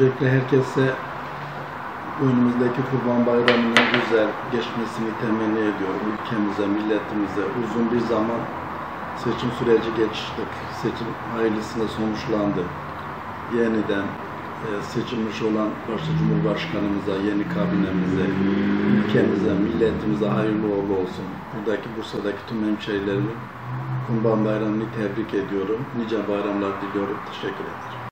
Öncelikle herkese önümüzdeki Kurban Bayramı'nın güzel geçmesini temenni ediyorum. Ülkemize, milletimize uzun bir zaman seçim süreci geçtik. Seçim hayırlısıyla sonuçlandı. Yeniden e, seçilmiş olan başta Cumhurbaşkanımıza, yeni kabinemize, ülkemize, milletimize hayırlı uğurlu olsun. Buradaki Bursa'daki tüm hemşehrilerimin Kurban Bayramı'nı tebrik ediyorum. Nice bayramlar diliyorum. Teşekkür ederim.